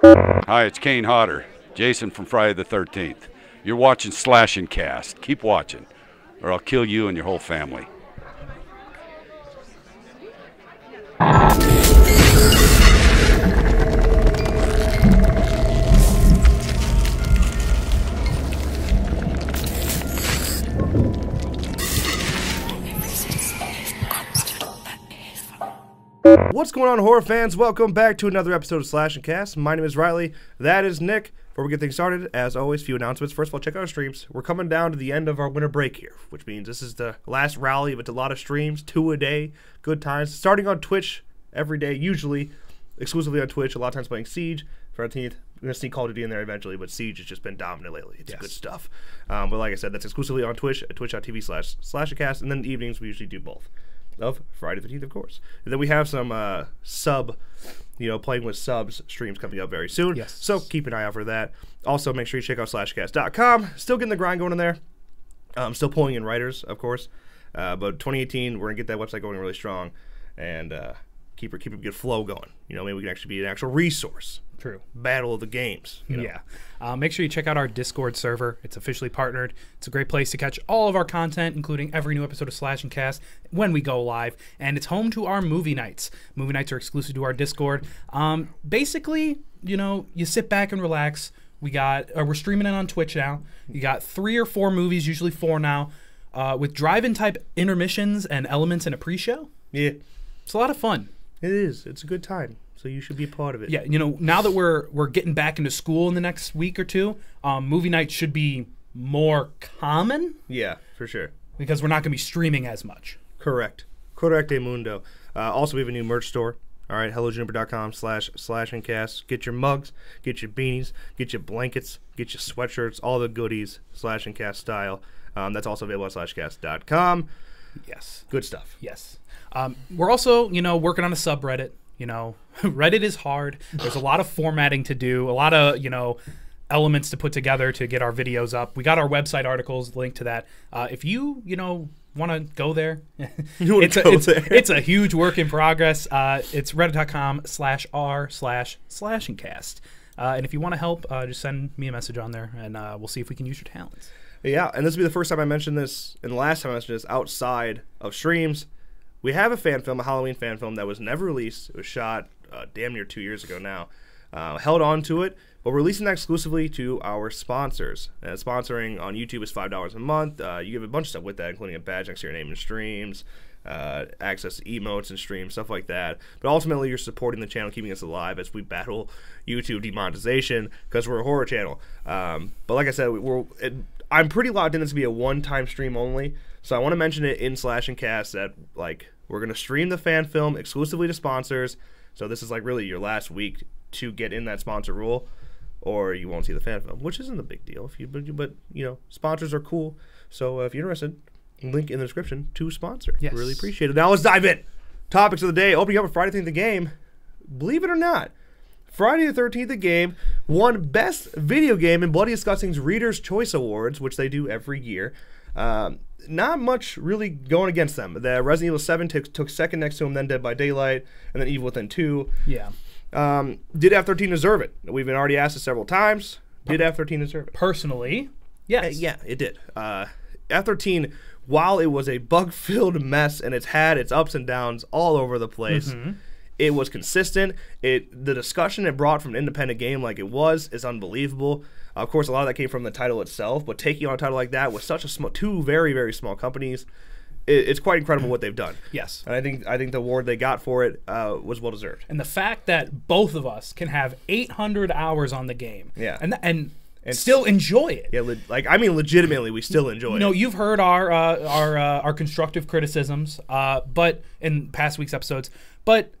Hi, it's Kane Hodder, Jason from Friday the 13th. You're watching Slash and Cast. Keep watching, or I'll kill you and your whole family. What's going on, horror fans? Welcome back to another episode of Slash and Cast. My name is Riley. That is Nick. Before we get things started, as always, few announcements. First of all, check out our streams. We're coming down to the end of our winter break here, which means this is the last rally of a lot of streams, two a day, good times. Starting on Twitch every day, usually exclusively on Twitch. A lot of times playing Siege for 13th. We're gonna see Call of Duty in there eventually, but Siege has just been dominant lately. It's good stuff. Um, but like I said, that's exclusively on Twitch at twitch.tv slash slash cast, and then the evenings we usually do both of Friday the 13th, of course. And then we have some uh, sub, you know, playing with subs streams coming up very soon. Yes. So keep an eye out for that. Also, make sure you check out slashcast.com. Still getting the grind going in there. Um, still pulling in writers, of course. Uh, but 2018, we're gonna get that website going really strong, and uh, keep it keep a good flow going. You know, maybe we can actually be an actual resource. True. Battle of the games. You know? Yeah. Uh, make sure you check out our Discord server. It's officially partnered. It's a great place to catch all of our content, including every new episode of Slash and Cast when we go live. And it's home to our movie nights. Movie nights are exclusive to our Discord. Um, basically, you know, you sit back and relax. We got uh, we're streaming it on Twitch now. You got three or four movies, usually four now, uh, with drive-in type intermissions and elements in a pre-show. Yeah, It's a lot of fun. It is. It's a good time. So you should be a part of it. Yeah, you know, now that we're we're getting back into school in the next week or two, um, movie night should be more common Yeah, for sure. because we're not going to be streaming as much. Correct. Correct, mundo. Uh, also, we have a new merch store. All right, hellojuniper.com slash slash and cast. Get your mugs, get your beanies, get your blankets, get your sweatshirts, all the goodies, slash and cast style. Um, that's also available at slashcast.com. Yes, Good stuff. yes. Um, we're also, you know, working on a subreddit. You know, Reddit is hard. There's a lot of formatting to do, a lot of you know elements to put together to get our videos up. We got our website articles linked to that. Uh, if you, you know, want to go there, it's, a, go it's, there. it's a huge work in progress. Uh, it's reddit.com slash r slash slash and cast. Uh, and if you want to help, uh, just send me a message on there, and uh, we'll see if we can use your talents. Yeah, and this will be the first time I mentioned this, and the last time I mentioned this outside of streams. We have a fan film, a Halloween fan film that was never released. It was shot uh, damn near two years ago now. Uh, held on to it, but we're releasing that exclusively to our sponsors. And sponsoring on YouTube is five dollars a month. Uh, you get a bunch of stuff with that, including a badge next to your name in streams, uh, access to emotes and streams, stuff like that. But ultimately, you're supporting the channel, keeping us alive as we battle YouTube demonetization because we're a horror channel. Um, but like I said, we're it, I'm pretty locked in this to be a one-time stream only. So I want to mention it in Slash and Cast that like we're gonna stream the fan film exclusively to sponsors. So this is like really your last week to get in that sponsor rule, or you won't see the fan film, which isn't a big deal. If you but, but you know sponsors are cool. So uh, if you're interested, link in the description to sponsor. Yes. Really appreciate it. Now let's dive in. Topics of the day. Opening up with Friday Thing the game. Believe it or not, Friday the 13th, the game won Best Video Game in Bloody Disgusting's Reader's Choice Awards, which they do every year. Um, not much really going against them. The Resident Evil 7 took took second next to him, then Dead by Daylight, and then Evil Within 2. Yeah. Um, did F13 deserve it? We've been already asked it several times. Did F13 deserve it? Personally, yes. Yeah, it did. Uh, F13, while it was a bug filled mess and it's had its ups and downs all over the place, it was consistent. It The discussion it brought from an independent game like it was is unbelievable. Of course, a lot of that came from the title itself, but taking on a title like that with such a small, two very, very small companies, it, it's quite incredible what they've done. Yes. And I think I think the award they got for it uh, was well deserved. And the fact that both of us can have 800 hours on the game, Yeah. and and, still enjoy it. Yeah, like I mean, legitimately, we still enjoy it. you've heard our uh, our uh, our constructive criticisms, uh, but in past weeks episodes. But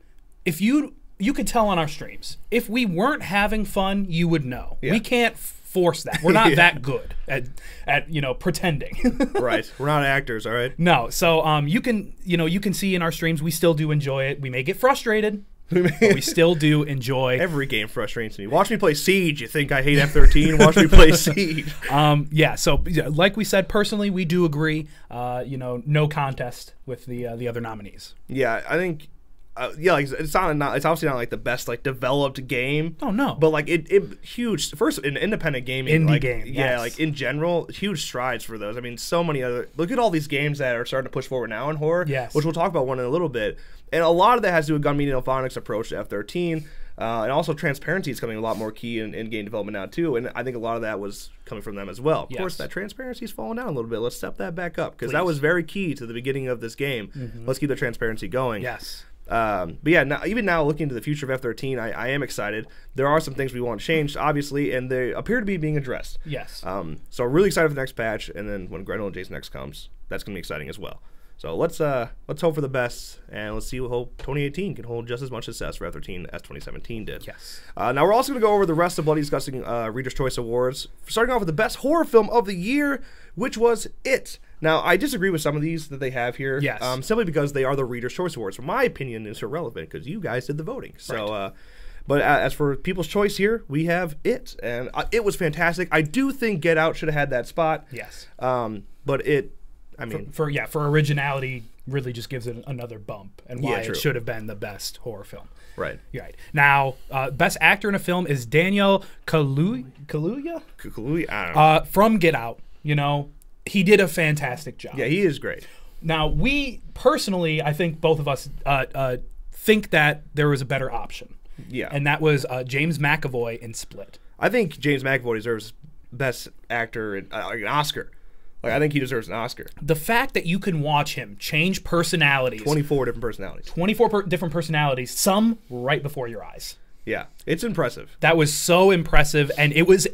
if you you could tell on our streams, if we weren't having fun, you would know. Yeah. We can't force that. We're not Yeah. that good at at you know pretending. right? We're not actors, all right. no, so um, you can you know you can see in our streams we still do enjoy it. We may get frustrated, but we still do enjoy. Every game frustrates me. Watch me play Siege. You think I hate F13? Watch me play Siege. Um, yeah, so like we said, personally, we do agree. Uh, you know, no contest with the uh, the other nominees. Yeah, I think uh, yeah, like it's not, not it's obviously not like the best like developed game. Oh, no. but like it, it huge first in independent gaming, Indie like, game, yeah, yes. like in general, huge strides for those. I mean, so many other look at all these games that are starting to push forward now in horror. Yes. which we'll talk about one in a little bit, and a lot of that has to do with Gun Media IllFonic's approach to F thirteen. Uh, and also transparency is coming a lot more key in, in game development now too, and I think a lot of that was coming from them as well. Of course, Yes. that transparency's fallen down a little bit. Let's step that back up because that was very key to the beginning of this game. Let's keep the transparency going. Yes. Um, but yeah, now, even now looking into the future of F13, I, I am excited. There are some things we want changed, obviously, and they appear to be being addressed. Yes. Um, so really excited for the next patch, and then when Grendel and Jason X comes, that's gonna be exciting as well. So let's uh let's hope for the best, and let's see what hope 2018 can hold just as much success for F13 as 2017 did. Yes. Uh, now we're also going to go over the rest of Bloody Disgusting uh, Reader's Choice Awards. Starting off with the best horror film of the year, which was It. Now I disagree with some of these that they have here. Yes. Um, simply because they are the Reader's Choice Awards. For my opinion, is irrelevant because you guys did the voting. So. Uh, but as for people's choice here, we have it, and uh, it was fantastic. I do think Get Out should have had that spot. Yes. Um, but it, I mean, For yeah, for originality, really just gives it another bump, and why Yeah, it should have been the best horror film. right. Right. Now, uh, best actor in a film is Daniel Kalu- Kaluuya Kaluuya, I don't know. uh, from Get Out. You know, he did a fantastic job. yeah, he is great. Now, we personally, I think both of us uh, uh, think that there was a better option. Yeah. And that was uh, James McAvoy in Split. I think James McAvoy deserves best actor, in, uh, an Oscar. Like I think he deserves an Oscar. The fact that you can watch him change personalities, Twenty four different personalities. 24 per- different personalities, some right before your eyes. Yeah, it's impressive. That was so impressive, and it was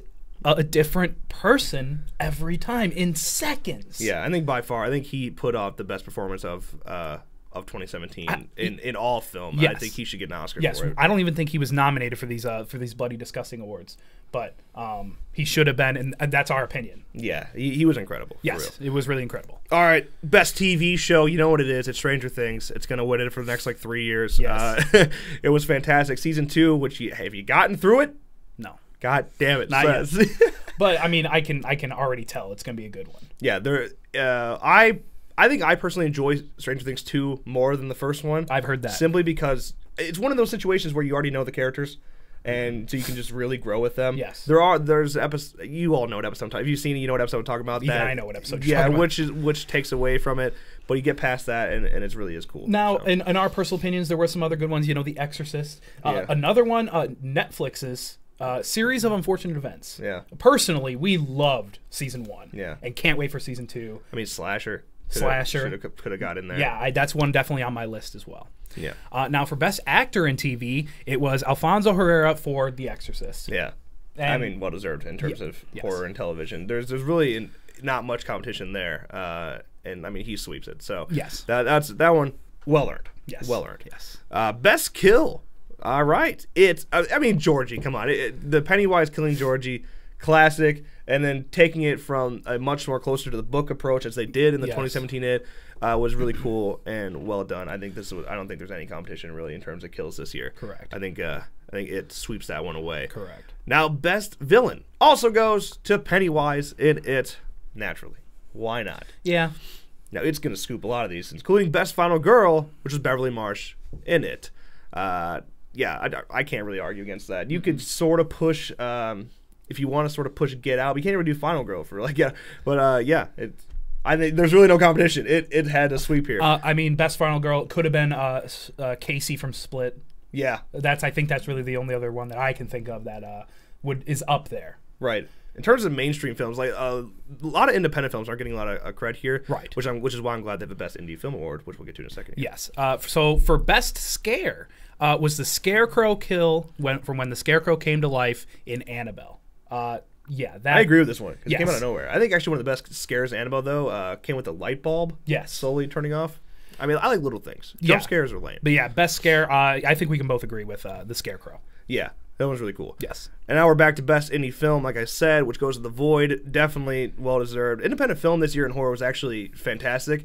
a, a different person every time in seconds. Yeah, I think by far, I think he put off the best performance of uh, of 2017 in, in all film. I think he should get an Oscar Yes, for it. I don't even think he was nominated for these uh, for these bloody disgusting awards, but um, he should have been, and, and that's our opinion. Yeah, he, he was incredible. Yes, it was really incredible. All right, best TV show. You know what it is? It's Stranger Things. It's gonna win it for the next like three years. Yes. Uh, it was fantastic. Season two, which you, have you gotten through it? No, God damn it! Not yet. But I mean, I can I can already tell it's gonna be a good one. yeah, there. Uh, I I think I personally enjoy Stranger Things two more than the first one. I've heard that. simply because it's one of those situations where you already know the characters. And so you can just really grow with them. Yes. there are there's episode you all know what episode. If you've seen it, you know what episode I'm talking about. Even that, I know what episode you're Yeah, talking about. which is which takes away from it, but you get past that, and, and it's really is cool. Now, So, in, in our personal opinions, there were some other good ones. You know, The Exorcist. Uh, Yeah. Another one, uh, Netflix's uh, series of unfortunate events. Yeah. Personally, we loved season one. Yeah. And can't wait for season two. I mean, slasher, Slasher. could have got in there. Yeah, I, that's one definitely on my list as well. yeah, Uh, now, for best actor in TV, it was Alfonso Herrera for The Exorcist. yeah. I mean, well deserved in terms Ye- of yes. horror and television. There's there's really in, not much competition there, uh, and I mean he sweeps it. So Yes. that that's that one well earned. Yes. well earned. Yes. Uh, best kill. All right. It's, I I mean, Georgie, come on. It, it- the Pennywise killing Georgie, classic. And then taking it from a much more closer to the book approach as they did in the Yes. 2017 it uh, was really cool and well done. I think this was, I don't think there's any competition really in terms of kills this year. Correct. I think, uh, I think it sweeps that one away. Correct. Now, best villain also goes to Pennywise in it naturally. Why not? Yeah. Now it's going to scoop a lot of these, including Best Final Girl, which is Beverly Marsh in it. Uh, yeah, I, I can't really argue against that. You could sort of push, um, if you want to sort of push Get Out, but you can't even do Final Girl for like yeah. But uh, yeah, it. I think there's really no competition. It it had a sweep here. Uh, I mean, best final girl could have been uh, uh, Casey from Split. yeah, That's I think that's really the only other one that I can think of that uh, would is up there. right. In terms of mainstream films, like uh, a lot of independent films aren't getting a lot of uh, cred here, Right. Which I'm, which is why I'm glad they have the best indie film award, which we'll get to in a second. Yes. Uh, so for best scare uh, was the Scarecrow kill when from when the Scarecrow came to life in Annabelle. Uh, yeah, that I agree with this one. 'cause It came out of nowhere. I think actually one of the best scares in Annabelle though uh, came with the light bulb. Yes. slowly turning off. I mean, I like little things. Yeah. Jump scares are lame. But yeah, best scare. Uh, I think we can both agree with uh, the Scarecrow. Yeah, that one's really cool. Yes. And now we're back to best indie film, like I said, which goes to The Void. Definitely well deserved. Independent film this year in horror was actually fantastic.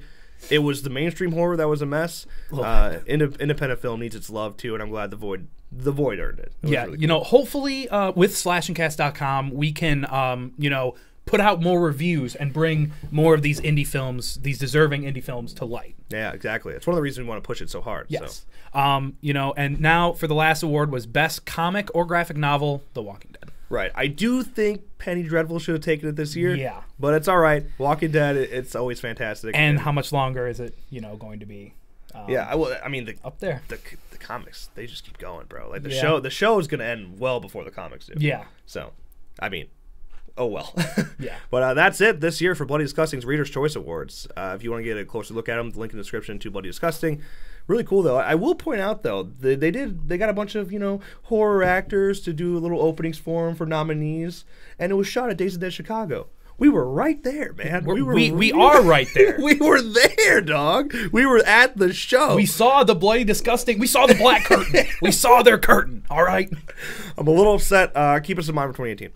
It was the mainstream horror that was a mess. Uh, inde- independent film needs its love too, and I'm glad The Void The Void earned it. It yeah, really you know, hopefully uh, with slashingcast.com, we can, um, you know, put out more reviews and bring more of these indie films, these deserving indie films to light. Yeah, exactly. It's one of the reasons we want to push it so hard. Yes. Um, you know, and now for the last award was best comic or graphic novel, The Walking Dead. Right. I do think Penny Dreadful should have taken it this year. Yeah. But it's all right. Walking Dead, it's always fantastic. And how much longer is it, you know, going to be um, yeah, I, will, I mean the, up there? the the comics they just keep going, bro. Like the Yeah. show, the show is gonna end well before the comics do. Yeah. So, I mean, oh well. Yeah. But uh, that's it this year for Bloody Disgusting's Reader's Choice Awards. Uh, if you want to get a closer look at them, the link in the description to Bloody Disgusting. Really cool though. I will point out though, they, they did they got a bunch of you know horror actors to do little openings for them for nominees, and it was shot at Days of Dead Chicago. We were right there, man. We're- we were we- we are right there. we were there, dog. We were at the show. We saw the bloody disgusting. We saw the black curtain. We saw their curtain. All right. I'm a little upset. Uh, keep us in mind for 2018.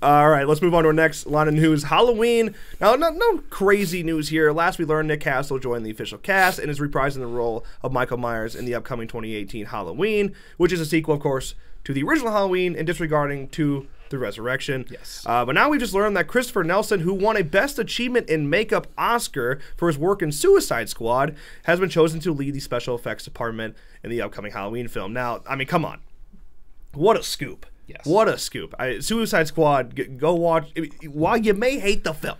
All right, let's move on to our next line of news. Halloween. Now, no, no crazy news here. Last we learned Nick Castle joined the official cast and is reprising the role of Michael Myers in the upcoming 2018 Halloween, which is a sequel, of course, to the original Halloween and disregarding to the Resurrection. Yes. Uh, but now we've just learned that Christopher Nelson, who won a Best Achievement in Makeup Oscar for his work in Suicide Squad, has been chosen to lead the special effects department in the upcoming Halloween film. Now, I mean, come on. What a scoop. Yes. What a scoop. I, Suicide Squad, g- go watch. While you may hate the film,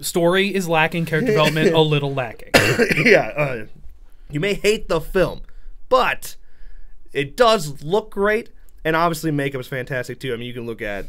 Story is lacking. Character development a little lacking. yeah, uh, you may hate the film, but it does look great, and obviously makeup is fantastic too. I mean, you can look at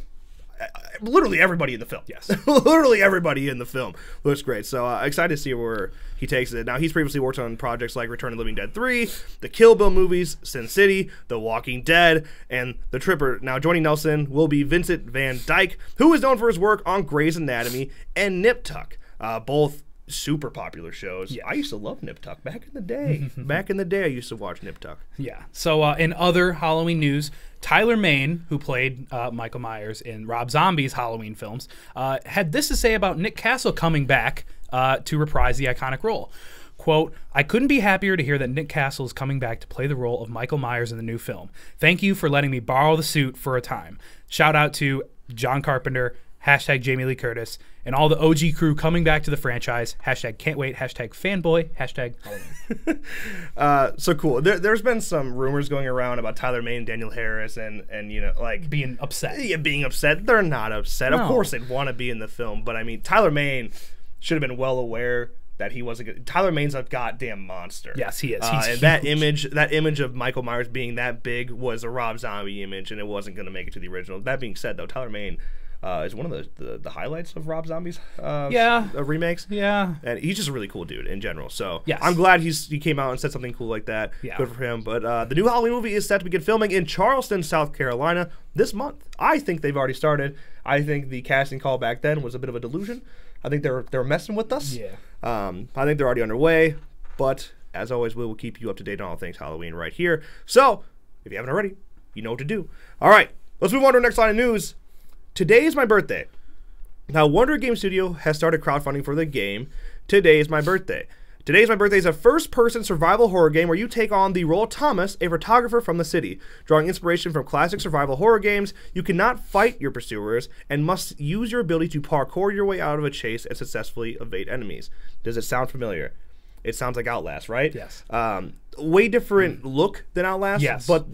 uh, literally everybody in the film. Yes. literally everybody in the film looks great. So uh, excited to see where he takes it. Now he's previously worked on projects like Return of the Living Dead 3, the Kill Bill movies, Sin City, The Walking Dead, and The Tripper. Now joining Nelson will be Vincent Van Dyke, who is known for his work on Grey's Anatomy and Nip Tuck, uh, both super popular shows. I used to love Nip Tuck back in the day. back in the day, I used to watch Nip Tuck. Yeah. So, uh, in other Halloween news, Tyler Mane, who played uh, Michael Myers in Rob Zombie's Halloween films, uh, had this to say about Nick Castle coming back uh, to reprise the iconic role. Quote, I couldn't be happier to hear that Nick Castle is coming back to play the role of Michael Myers in the new film. Thank you for letting me borrow the suit for a time. Shout out to John Carpenter, hashtag Jamie Lee Curtis, and all the OG crew coming back to the franchise. Hashtag can't wait, hashtag fanboy, hashtag Uh, so cool. There, there's been some rumors going around about Tyler Mane, Danielle Harris, and and you know like being upset. yeah, being upset. They're not upset. Of course, they'd want to be in the film, but I mean, Tyler Mane should have been well aware that he wasn't. Gonna, Tyler Mane's a goddamn monster. Yes, he is. Uh, and that image, that image of Michael Myers being that big, was a Rob Zombie image, and it wasn't going to make it to the original. That being said, though, Tyler Mane uh, is one of the, the the highlights of Rob Zombie's uh, Yeah. uh, remakes Yeah. and he's just a really cool dude in general. So Yes. I'm glad he's he came out and said something cool like that. Yeah. Good for him. But uh, the new Halloween movie is set to begin filming in Charleston, South Carolina this month. I think they've already started. I think the casting call back then was a bit of a delusion. I think they're they're messing with us. Yeah. Um, I think they're already underway. But as always, we will keep you up to date on all things Halloween right here. So if you haven't already, you know what to do. All right, let's move on to our next line of news. Today is my birthday. Now, Wonder Game Studio has started crowdfunding for the game. Today is my birthday. Today is my birthday is a first-person survival horror game where you take on the role of Thomas, a photographer from the city. Drawing inspiration from classic survival horror games, you cannot fight your pursuers and must use your ability to parkour your way out of a chase and successfully evade enemies. Does it sound familiar? It sounds like Outlast, right? Yes. Um, way different look than Outlast. Yes. But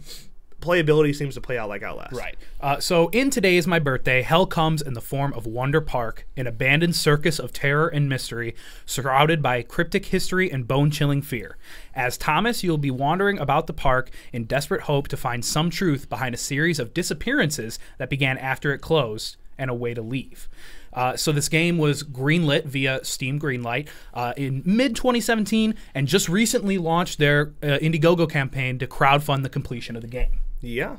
playability seems to play out like Outlast. Right. Uh, so, in Today is My Birthday, hell comes in the form of Wonder Park, an abandoned circus of terror and mystery, surrounded by cryptic history and bone chilling fear. As Thomas, you'll be wandering about the park in desperate hope to find some truth behind a series of disappearances that began after it closed and a way to leave. Uh, so this game was greenlit via Steam Greenlight uh, in mid 2017, and just recently launched their uh, Indiegogo campaign to crowdfund the completion of the game. Yeah.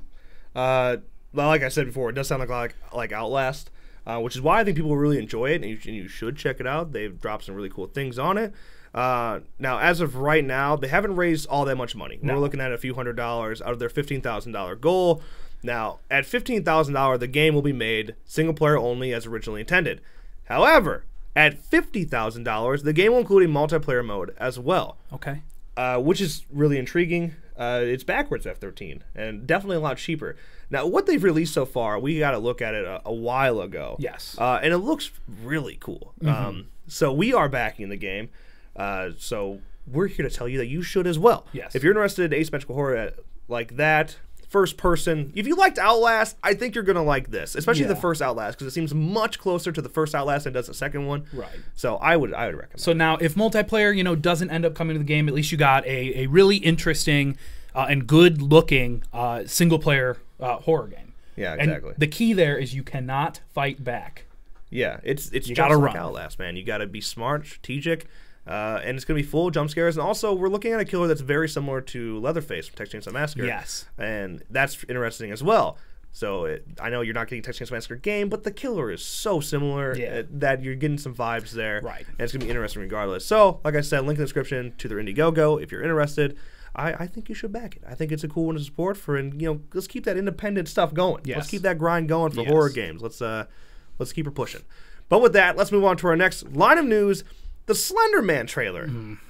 Uh, well, like I said before, it does sound like like, like Outlast, uh, which is why I think people really enjoy it, and you, and you should check it out. They've dropped some really cool things on it. Uh, now, as of right now, they haven't raised all that much money. We're looking at a few hundred dollars out of their fifteen thousand dollar goal. Now, at fifteen thousand dollars, the game will be made single player only as originally intended. However, at fifty thousand dollars, the game will include a multiplayer mode as well Okay. uh, which is really intriguing. Uh, it's backwards F13 and definitely a lot cheaper. Now, what they've released so far, we got to look at it a, a while ago. Yes. Uh, and it looks really cool. Um, so we are backing the game. Uh, so we're here to tell you that you should as well. Yes. If you're interested in asymmetrical horror uh, like that, first person, if you liked Outlast, I think you're gonna like this, especially the first Outlast because it seems much closer to the first Outlast than it does the second one. Right. So I would I would recommend. So now, if multiplayer, you know, doesn't end up coming to the game, at least you got a, a really interesting uh, and good looking uh, single player uh, horror game. Yeah, And exactly. the key there is you cannot fight back. Yeah, it's it's You just gotta like run. Outlast, man. You got to be smart, strategic, uh, and it's gonna be full of jump scares. And also, we're looking at a killer that's very similar to Leatherface from Texas Chainsaw Massacre. Yes. and that's interesting as well. So it, I know you're not getting Texas Chainsaw Massacre game, but the killer is so similar Yeah. uh, that you're getting some vibes there. Right. and it's gonna be interesting regardless. So, like I said, link in the description to their Indiegogo if you're interested. I, I think you should back it. I think it's a cool one to support for, and you know, let's keep that independent stuff going. Let's keep that grind going for Yes. horror games. Let's uh, let's keep her pushing. But with that, let's move on to our next line of news: the Slender Man trailer.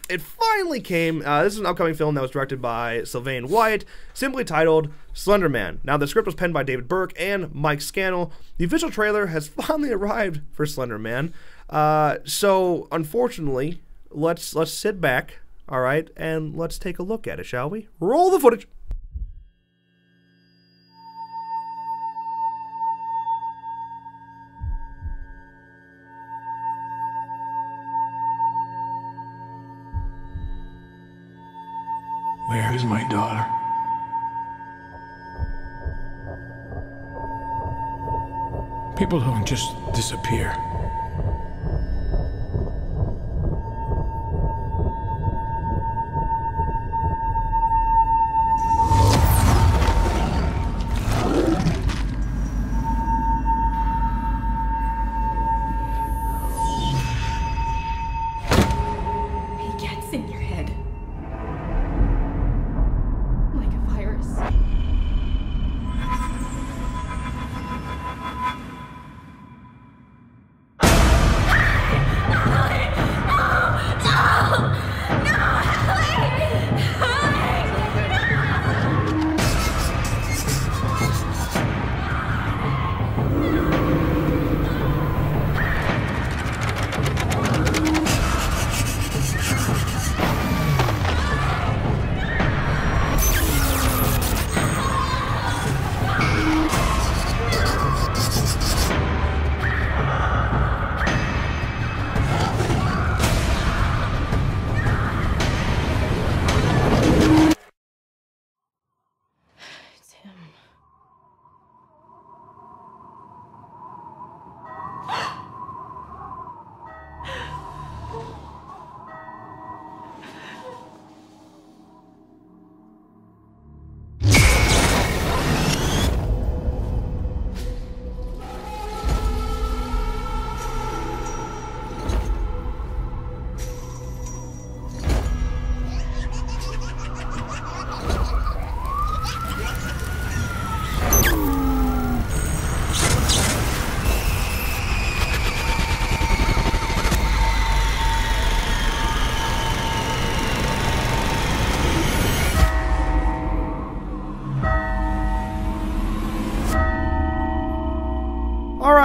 It finally came. Uh, this is an upcoming film that was directed by Sylvain White, simply titled Slender Man. Now, the script was penned by David Birke and Mike Scannell. The official trailer has finally arrived for Slender Man. Uh, so, unfortunately, let's let's sit back, all right, and let's take a look at it, shall we? Roll the footage. Where is my daughter? People don't just disappear.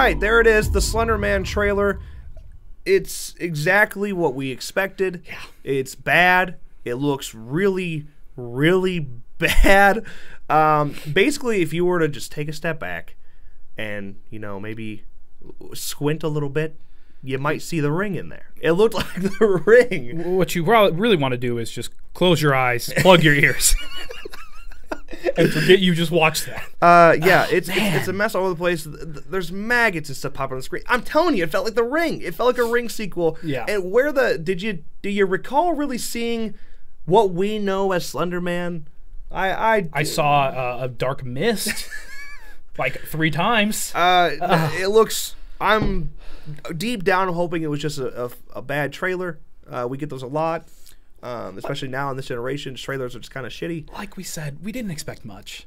Right, there it is, the Slender Man trailer. It's exactly what we expected. Yeah. It's bad. It looks really, really bad. Um, basically, if you were to just take a step back and, you know, maybe squint a little bit, you might see the ring in there. It looked like the ring. What you really want to do is just close your eyes, plug your ears, and forget you just watched that. Uh, yeah, it's, it's it's a mess all over the place. Th- th- There's maggots and stuff popping on the screen. I'm telling you, it felt like the Ring. It felt like a Ring sequel. Yeah. And where the did you do you recall really seeing what we know as Slender Man? I I I saw uh, a dark mist like three times. Uh, it looks. I'm deep down hoping it was just a, a, a bad trailer. Uh, we get those a lot, um, especially now in this generation. Trailers are just kind of shitty. like we said, we didn't expect much,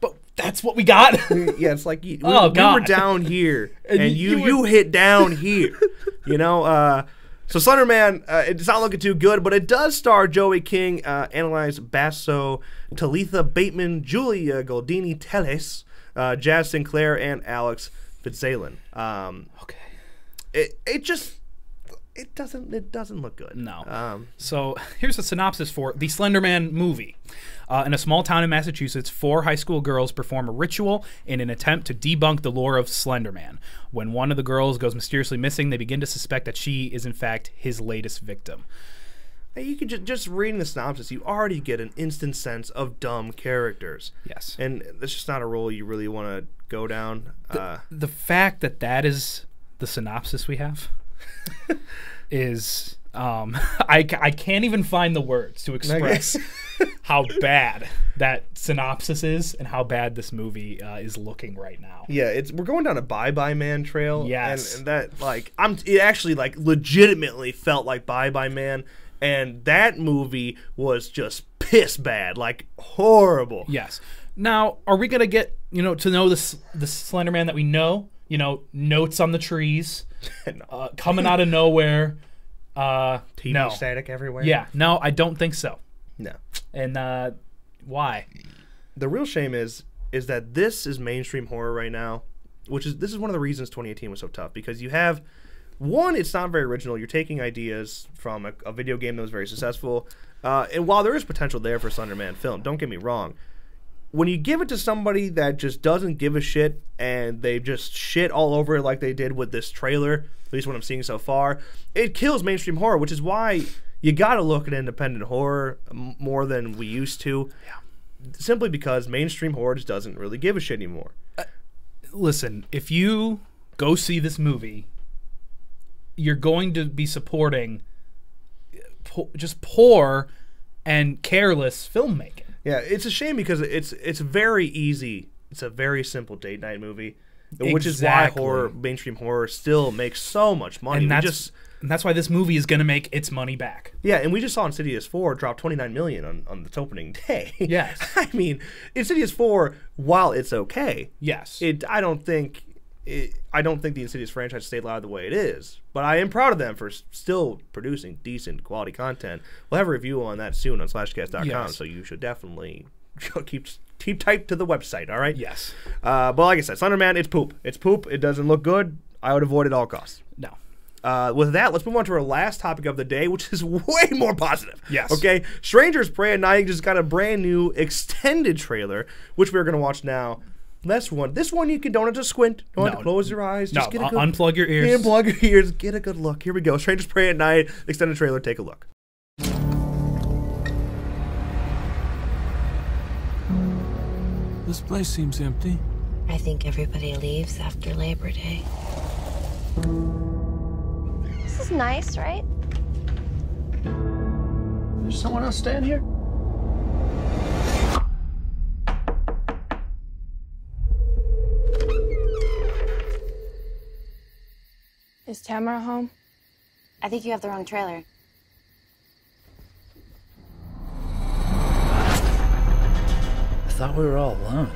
but that's what we got. yeah, it's like you, we, Oh, we were down here, and, And you you you, hit down here. you know, uh, so Slender Man, uh, it's not looking too good, but it does star Joey King, uh, Annalise Basso, Talitha Bateman, Julia Goldani Telles, uh, Jaz Sinclair, and Alex Fitzalan. Um, okay. it it just it doesn't it doesn't look good. No. Um, So here's a synopsis for the Slenderman movie. Uh, in a small town in Massachusetts, four high school girls perform a ritual in an attempt to debunk the lore of Slenderman. When one of the girls goes mysteriously missing, they begin to suspect that she is, in fact, his latest victim. you can just just reading the synopsis, you already get an instant sense of dumb characters. Yes. And that's just not a role you really want to go down. uh, the fact that that is the synopsis we have is um I, I can't even find the words to express how bad that synopsis is and how bad this movie uh, is looking right now Yeah, it's we're going down a Bye Bye Man trail. Yes. and, and that like I'm it actually like legitimately felt like Bye Bye Man, and that movie was just piss bad, like horrible. yes now are we gonna get you know to know this the slender man that we know you know notes on the trees No. uh, coming out of nowhere uh TV no static everywhere. yeah no i don't think so no. and uh why The real shame is is that this is mainstream horror right now, which is this is one of the reasons 2018 was so tough because you have one, it's not very original. You're taking ideas from a, a video game that was very successful, uh, and while there is potential there for Slenderman film, don't get me wrong. When you give it to somebody that just doesn't give a shit and they just shit all over it like they did with this trailer, at least what I'm seeing so far, it kills mainstream horror, which is why you got to look at independent horror more than we used to. Simply because mainstream horror just doesn't really give a shit anymore. Uh, listen, if you go see this movie, you're going to be supporting po- just poor and careless filmmaking. Yeah, it's a shame because it's it's very easy. It's a very simple date night movie, which is why horror, mainstream horror, still makes so much money. And We that's just and that's why this movie is going to make its money back. yeah, and we just saw Insidious Four drop twenty nine million on on its opening day. Yes. I mean Insidious Four, while it's okay, Yes. it I don't think it, I don't think the Insidious franchise stayed alive the way it is. But I am proud of them for s- still producing decent quality content. We'll have a review on that soon on slashcast.com, Yes. so you should definitely keep keep tight to the website. All right. yes. Uh, but like I said, Slenderman, it's poop. It's poop. It doesn't look good. I would avoid it at all costs. No. Uh, with that, let's move on to our last topic of the day, which is way more positive. Yes. Okay. Strangers Prey at Night just got a brand new extended trailer, which we're gonna watch now. This one, this one you can don't have to squint, don't have to close your eyes. No, Just get a un- good, unplug your ears. Unplug your ears. Get a good look. Here we go. Strangers Prey at Night extended trailer. Take a look. This place seems empty. I think everybody leaves after Labor Day. This is nice, right? There's someone else staying here? Is Tamara home? I think you have the wrong trailer. I thought we were all alone.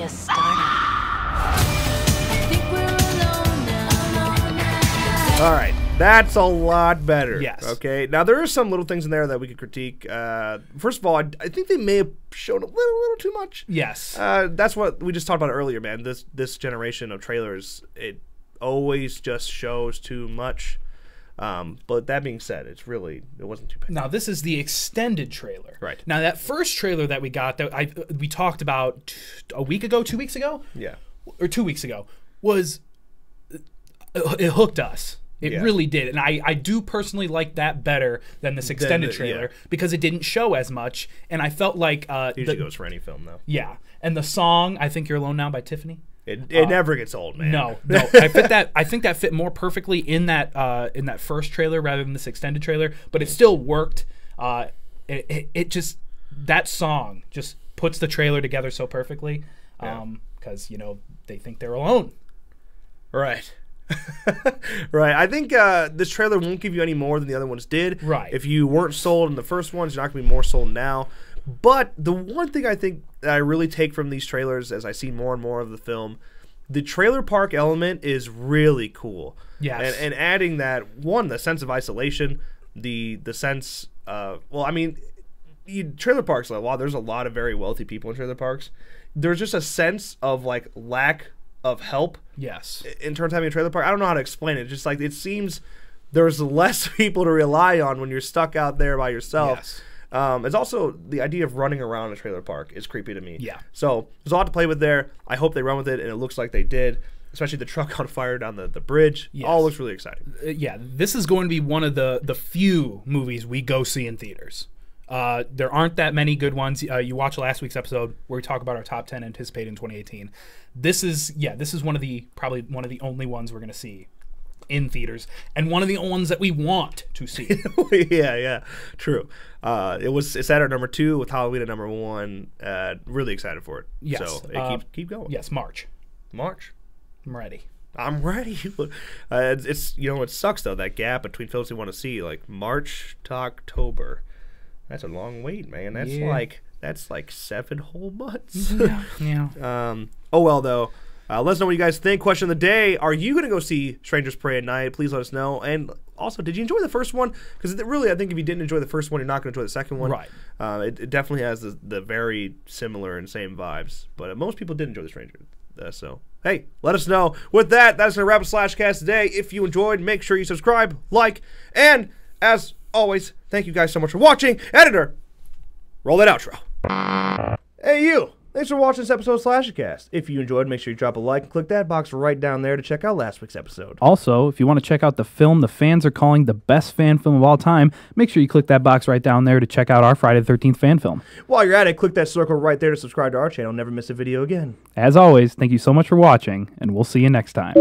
Just started. All right, that's a lot better. Yes. Okay. Now there are some little things in there that we could critique. Uh, first of all, I, I think they may have shown a little, little too much. Yes. Uh, that's what we just talked about earlier, man. This this generation of trailers, it always just shows too much. Um, but that being said, it's really it wasn't too bad. Now this is the extended trailer. Right. Now that first trailer that we got that I we talked about t- a week ago, two weeks ago, Yeah. or two weeks ago was it hooked us. It Yeah. really did, and I, I do personally like that better than this extended the- trailer yeah. because it didn't show as much, and I felt like uh, Usually the- goes for any film though. yeah, and the song "I Think You're Alone Now" by Tiffany. It, it never gets old, man. No, no. I fit that. I think that fit more perfectly in that uh, in that first trailer rather than this extended trailer. But it still worked. Uh, it, it, it just that song just puts the trailer together so perfectly. Um, because you know they think they're alone. Right. right. I think uh, this trailer won't give you any more than the other ones did. Right. If you weren't sold in the first ones, you're not going to be more sold now. But the one thing I think that I really take from these trailers as I see more and more of the film, the trailer park element is really cool. Yes. And, and adding that, one, the sense of isolation, the the sense, uh, well, I mean, you, trailer parks, like, wow, there's a lot of very wealthy people in trailer parks. There's just a sense of like lack of help Yes. in terms of having a trailer park. I don't know how to explain it. Just like it seems there's less people to rely on when you're stuck out there by yourself. Yes. Um, it's also the idea of running around a trailer park is creepy to me. Yeah. So there's a lot to play with there. I hope they run with it, and it looks like they did. Especially the truck on fire down the, the bridge. All looks really exciting. Uh, yeah, this is going to be one of the the few movies we go see in theaters. Uh, there aren't that many good ones. Uh, you watch last week's episode where we talk about our top ten anticipated in 2018. This is yeah, this is one of the probably one of the only ones we're going to see in theaters, and one of the ones that we want to see. yeah, yeah, true. Uh, it was it's at our number two with Halloween at number one. Uh, really excited for it. Yes. So it Uh, keep keep going. yes, March. March. I'm ready. I'm ready. uh, it's, it's you know it sucks though that gap between films we want to see like March to October. That's a long wait, man. That's Yeah. like that's like seven whole months. Yeah, yeah. um. Oh well though. Uh, let us know what you guys think. Question of the day: Are you going to go see Strangers Prey at Night? Please let us know. And also, did you enjoy the first one? Because really, I think if you didn't enjoy the first one, you're not going to enjoy the second one. Right. Uh, it, it definitely has the, the very similar and same vibes. But uh, most people did enjoy the Stranger. Uh, so hey, let us know. With that, that's gonna wrap up Slash Cast today. If you enjoyed, make sure you subscribe, like, and as always, thank you guys so much for watching. Editor, roll that outro. Hey you! Thanks for watching this episode of Slashcast. If you enjoyed, make sure you drop a like and click that box right down there to check out last week's episode. Also, if you want to check out the film the fans are calling the best fan film of all time, make sure you click that box right down there to check out our Friday the 13th fan film. While you're at it, click that circle right there to subscribe to our channel. Never miss a video again. As always, thank you so much for watching, and we'll see you next time.